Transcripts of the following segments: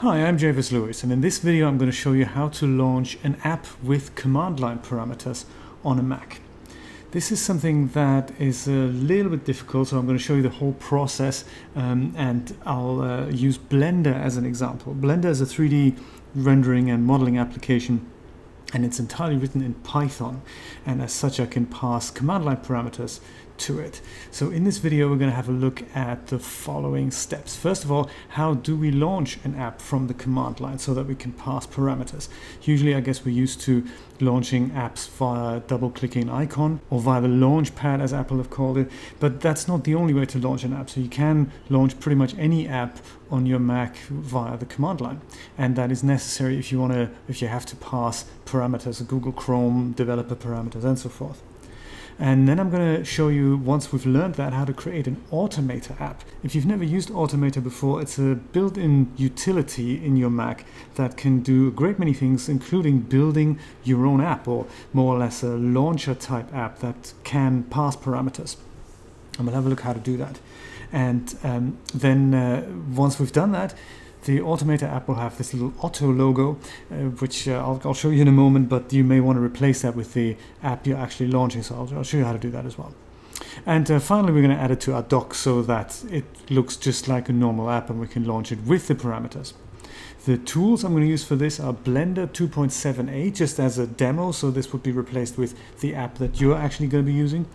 Hi, I'm Jay Versluis and in this video I'm going to show you how to launch an app with command line parameters on a Mac. This is something that is a little bit difficult so I'm going to show you the whole process um, and I'll uh, use Blender as an example. Blender is a 3D rendering and modeling application and it's entirely written in Python and as such I can pass command line parameters to it. So in this video we're going to have a look at the following steps. First of all, how do we launch an app from the command line so that we can pass parameters? Usually I guess we're used to launching apps via double clicking icon or via the launch pad as Apple have called it, but that's not the only way to launch an app. So you can launch pretty much any app on your Mac via the command line. And that is necessary if you want to if you have to pass parameters, Google Chrome developer parameters and so forth. And then I'm going to show you, once we've learned that, how to create an Automator app. If you've never used Automator before, it's a built-in utility in your Mac that can do a great many things, including building your own app, or more or less a launcher type app that can pass parameters. And we'll have a look how to do that. And um, then uh, once we've done that, the Automator app will have this little Otto logo, uh, which uh, I'll, I'll, show you in a moment, but you may want to replace that with the app you're actually launching. So I'll, I'll show you how to do that as well. And uh, finally, we're going to add it to our dock so that it looks just like a normal app and we can launch it with the parameters. The tools I'm going to use for this are Blender 2.78, just as a demo, so this would be replaced with the app that you're actually going to be using.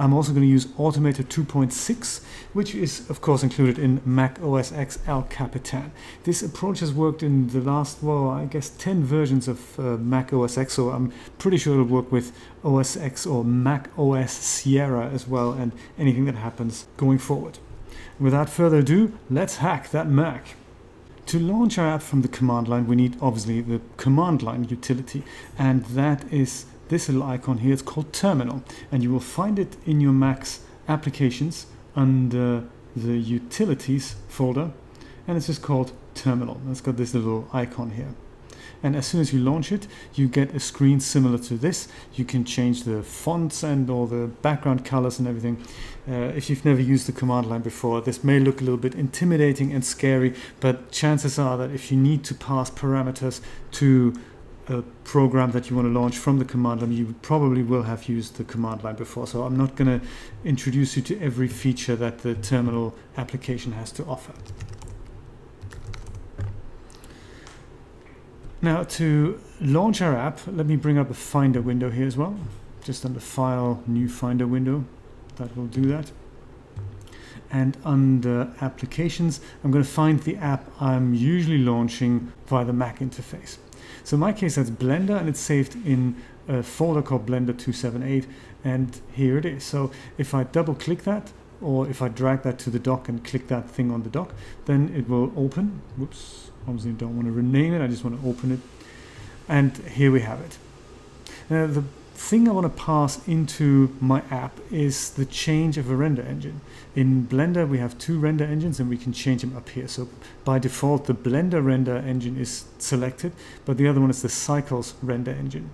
I'm also going to use Automator 2.6, which is of course included in Mac OS X El Capitan. This approach has worked in the last, well, I guess 10 versions of uh, Mac OS X, so I'm pretty sure it'll work with OS X or Mac OS Sierra as well, and anything that happens going forward. Without further ado, let's hack that Mac. To launch our app from the command line, we need obviously the command line utility, and that is this little icon here. It's called Terminal, and you will find it in your Mac's applications under the Utilities folder, and it's just called Terminal. It's got this little icon here. And as soon as you launch it, you get a screen similar to this. You can change the fonts and all the background colors and everything. Uh, if you've never used the command line before, this may look a little bit intimidating and scary, but chances are that if you need to pass parameters to a program that you want to launch from the command line, you probably will have used the command line before. So I'm not going to introduce you to every feature that the terminal application has to offer. Now to launch our app, let me bring up a Finder window here as well. Just under File, New Finder window. That will do that. And under Applications, I'm going to find the app I'm usually launching via the Mac interface. So in my case, that's Blender, and it's saved in a folder called Blender 278, and here it is. So if I double click that, or if I drag that to the dock and click that thing on the dock, then it will open. Whoops, obviously don't want to rename it, I just want to open it. And here we have it. Now the thing I want to pass into my app is the change of a render engine. In Blender we have two render engines and we can change them up here. So by default the Blender render engine is selected but the other one is the Cycles render engine.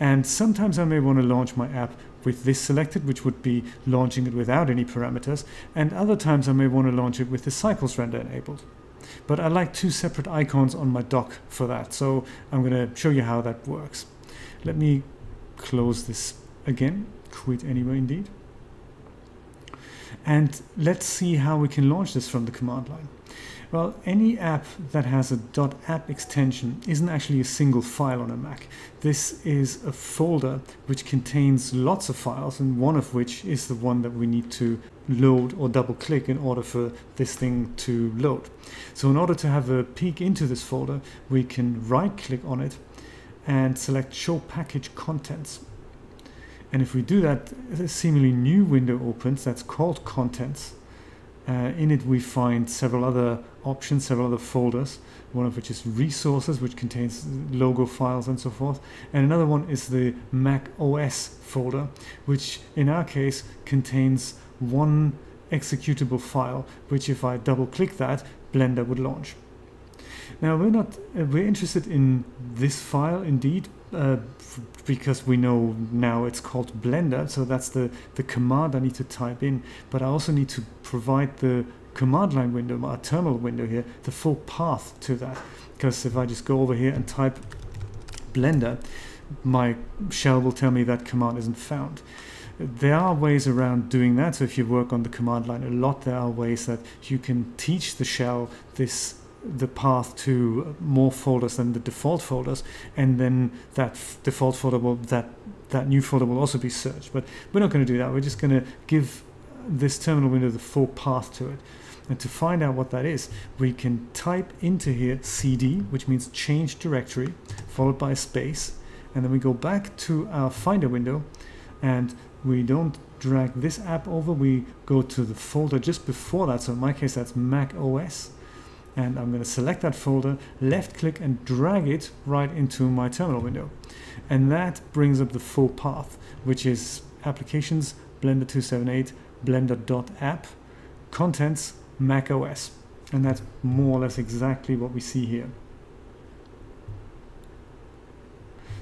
And sometimes I may want to launch my app with this selected which would be launching it without any parameters and other times I may want to launch it with the Cycles render enabled. But I like two separate icons on my dock for that so I'm going to show you how that works. Let me close this again, quit anyway indeed. And let's see how we can launch this from the command line. Well, any app that has a .app extension isn't actually a single file on a Mac. This is a folder which contains lots of files and one of which is the one that we need to load or double click in order for this thing to load. So in order to have a peek into this folder, we can right click on it and select show package contents. And if we do that, a seemingly new window opens that's called contents. Uh, in it we find several other options, several other folders, one of which is resources, which contains logo files and so forth. And another one is the Mac OS folder, which in our case contains one executable file, which if I double click that, Blender would launch. Now we're not uh, we're interested in this file indeed uh, because we know now it's called Blender so that's the the command I need to type in. But I also need to provide the command line window our terminal window here the full path to that. Because if I just go over here and type Blender my shell will tell me that command isn't found. There are ways around doing that so if you work on the command line a lot there are ways that you can teach the shell this the path to more folders than the default folders and then that default folder will that that new folder will also be searched. But we're not going to do that. We're just going to give this terminal window the full path to it. And to find out what that is we can type into here cd which means change directory followed by a space and then we go back to our finder window and we don't drag this app over. We go to the folder just before that. So in my case that's mac os and I'm going to select that folder, left click and drag it right into my terminal window. And that brings up the full path, which is applications, Blender 278, blender.app, contents, Mac OS. And that's more or less exactly what we see here.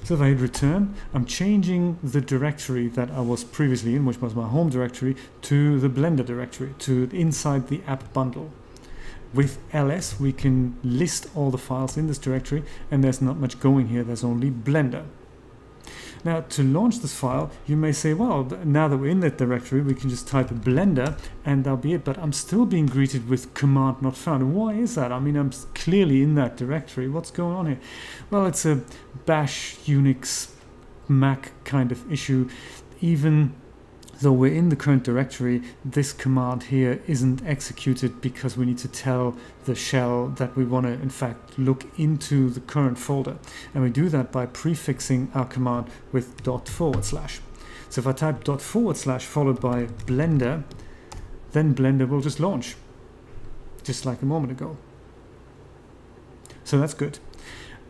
So if I hit return, I'm changing the directory that I was previously in, which was my home directory, to the Blender directory, to inside the app bundle. With ls we can list all the files in this directory and there's not much going here, there's only Blender. Now to launch this file you may say well now that we're in that directory we can just type Blender and that'll be it but I'm still being greeted with command not found. Why is that? I mean I'm clearly in that directory. What's going on here? Well it's a bash Unix Mac kind of issue. Even though we're in the current directory, this command here isn't executed because we need to tell the shell that we want to in fact look into the current folder. And we do that by prefixing our command with dot forward slash. So if I type dot forward slash followed by blender, then Blender will just launch, just like a moment ago. So that's good.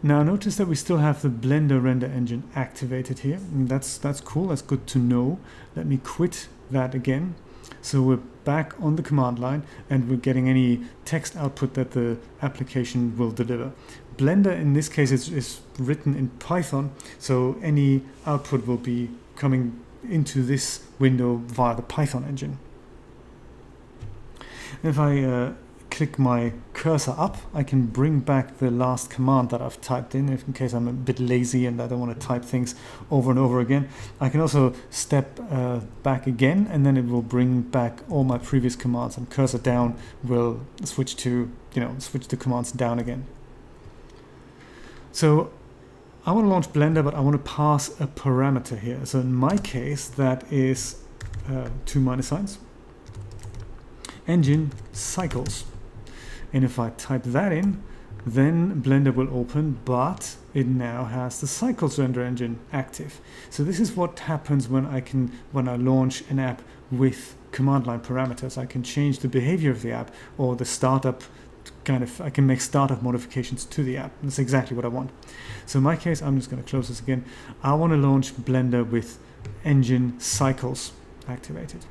Now notice that we still have the Blender render engine activated here. And that's, that's cool, that's good to know. Let me quit that again. So we're back on the command line and we're getting any text output that the application will deliver. Blender in this case is, is written in Python, so any output will be coming into this window via the Python engine. If I uh, click my cursor up, I can bring back the last command that I've typed in, if in case I'm a bit lazy and I don't want to type things over and over again. I can also step uh, back again and then it will bring back all my previous commands and cursor down will switch to, you know, switch the commands down again. So I want to launch Blender, but I want to pass a parameter here. So in my case, that is uh, two minus signs engine cycles and if I type that in then Blender will open but it now has the cycles render engine active. So this is what happens when I can when I launch an app with command line parameters. I can change the behavior of the app or the startup kind of I can make startup modifications to the app. That's exactly what I want. So in my case I'm just going to close this again. I want to launch Blender with engine cycles activated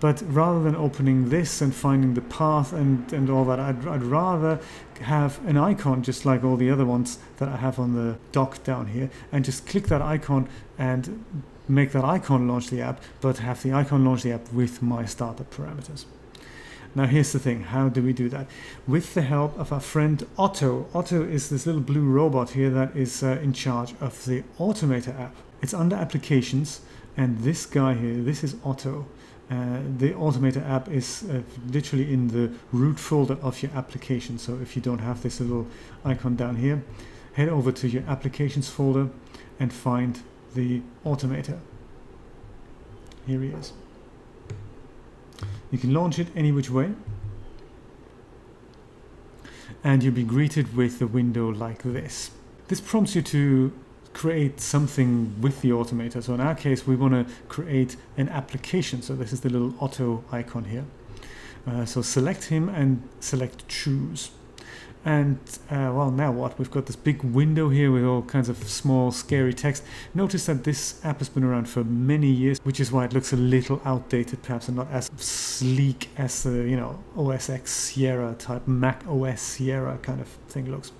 but rather than opening this and finding the path and, and all that, I'd, I'd rather have an icon just like all the other ones that I have on the dock down here and just click that icon and make that icon launch the app, but have the icon launch the app with my startup parameters. Now here's the thing, how do we do that? With the help of our friend Otto. Otto is this little blue robot here that is uh, in charge of the Automator app. It's under applications and this guy here, this is Otto. Uh, the Automator app is uh, literally in the root folder of your application. So if you don't have this little icon down here, head over to your applications folder and find the Automator. Here he is. You can launch it any which way. And you'll be greeted with a window like this. This prompts you to create something with the automator. So in our case, we want to create an application. So this is the little Otto icon here. Uh, so select him and select choose. And uh, well, now what? We've got this big window here with all kinds of small, scary text. Notice that this app has been around for many years, which is why it looks a little outdated, perhaps, and not as sleek as the you know OS X Sierra type Mac OS Sierra kind of thing looks.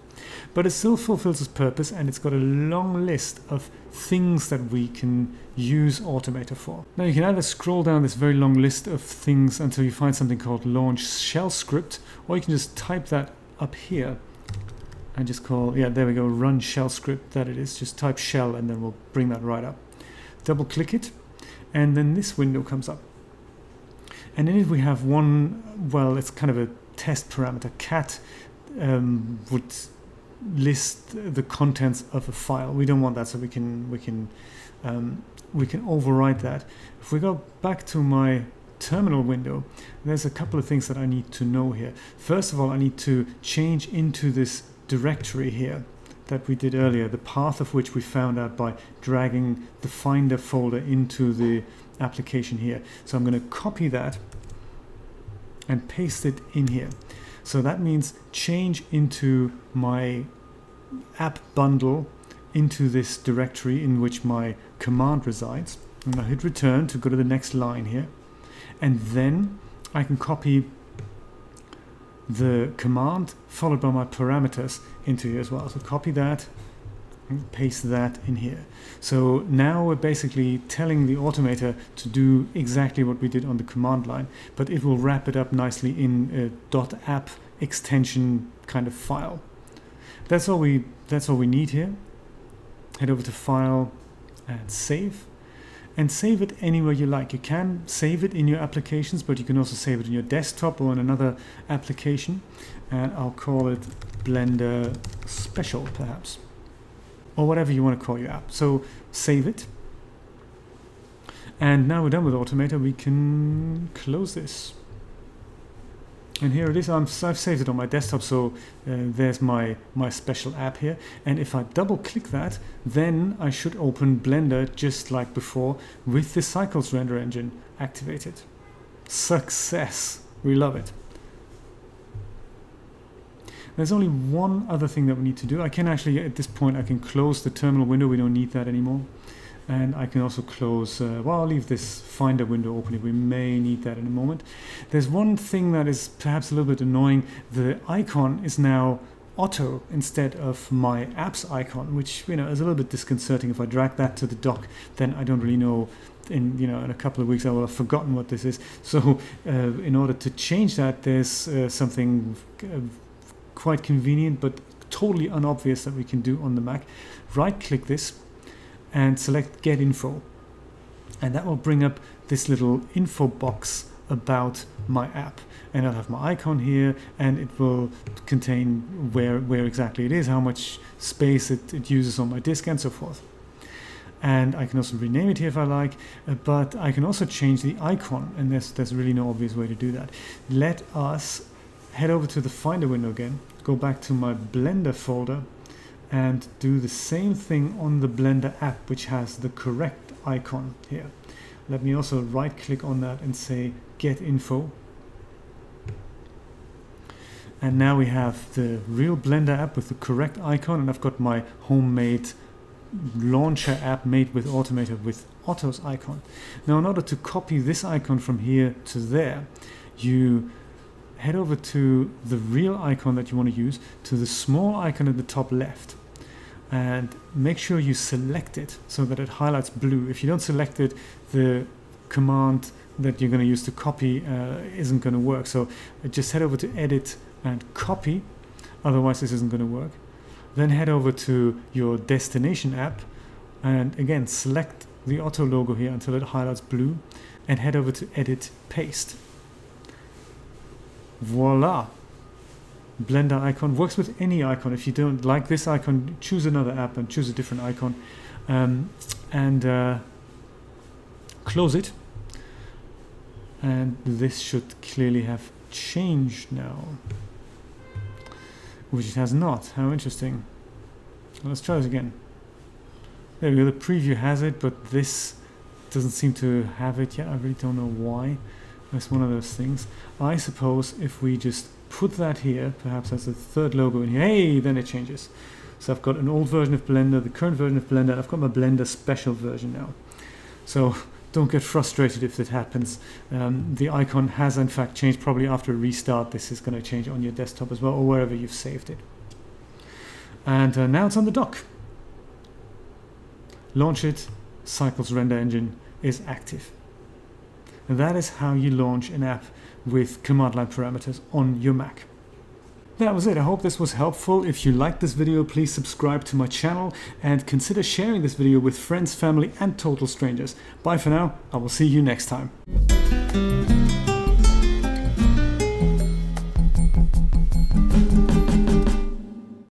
But it still fulfills its purpose, and it's got a long list of things that we can use Automator for. Now you can either scroll down this very long list of things until you find something called launch shell script, or you can just type that up here and just call, yeah, there we go, run shell script, that it is. Just type shell and then we'll bring that right up. Double click it and then this window comes up. And in it we have one, well, it's kind of a test parameter. Cat um, would list the contents of a file. We don't want that, so we can we can um, we can override that. If we go back to my terminal window, there's a couple of things that I need to know here. First of all, I need to change into this directory here that we did earlier, the path of which we found out by dragging the Finder folder into the application here. So I'm going to copy that and paste it in here. So that means change into my app bundle into this directory in which my command resides. And I hit return to go to the next line here and then I can copy the command followed by my parameters into here as well. So copy that paste that in here. So now we're basically telling the automator to do exactly what we did on the command line, but it will wrap it up nicely in a .app extension kind of file. That's all we that's all we need here. Head over to file and save and save it anywhere you like. You can save it in your applications, but you can also save it in your desktop or in another application. And I'll call it Blender Special, perhaps, or whatever you want to call your app. So save it. And now we're done with Automator, we can close this. And here it is I'm, I've saved it on my desktop so uh, there's my my special app here. And if I double click that then I should open Blender just like before with the Cycles render engine activated. Success. We love it there's only one other thing that we need to do I can actually at this point I can close the terminal window we don't need that anymore and I can also close, uh, well I'll leave this finder window open, we may need that in a moment. There's one thing that is perhaps a little bit annoying, the icon is now Otto instead of my apps icon, which you know is a little bit disconcerting. If I drag that to the dock, then I don't really know. In you know, in a couple of weeks, I will have forgotten what this is. So, uh, in order to change that, there's uh, something uh, quite convenient but totally unobvious that we can do on the Mac. Right-click this, and select get info. And that will bring up this little info box about my app. And I'll have my icon here and it will contain where where exactly it is how much space it, it uses on my disk and so forth. And I can also rename it here if I like uh, but I can also change the icon and there's there's really no obvious way to do that. Let us head over to the finder window again go back to my blender folder and do the same thing on the Blender app which has the correct icon here. Let me also right click on that and say get info and now we have the real Blender app with the correct icon and I've got my homemade launcher app made with Automator with Otto's icon. Now in order to copy this icon from here to there you head over to the real icon that you want to use to the small icon at the top left and make sure you select it so that it highlights blue. If you don't select it, the command that you're going to use to copy uh, isn't going to work. So uh, just head over to edit and copy, otherwise this isn't going to work. Then head over to your destination app and again select the Otto logo here until it highlights blue and head over to edit paste. Voila! Blender icon works with any icon. If you don't like this icon choose another app and choose a different icon. Um, and uh, close it. And this should clearly have changed now. Which it has not. How interesting. Let's try this again. There we go. The preview has it but this doesn't seem to have it yet. I really don't know why That's one of those things. I suppose if we just put that here, perhaps as a third logo in here, hey, then it changes. So I've got an old version of Blender, the current version of Blender, I've got my Blender special version now. So don't get frustrated if that happens. Um, the icon has in fact changed, probably after a restart this is going to change on your desktop as well, or wherever you've saved it. And uh, now it's on the dock. Launch it, Cycles render engine is active. And that is how you launch an app with command line parameters on your Mac. That was it. I hope this was helpful. If you liked this video, please subscribe to my channel and consider sharing this video with friends, family and total strangers. Bye for now. I will see you next time.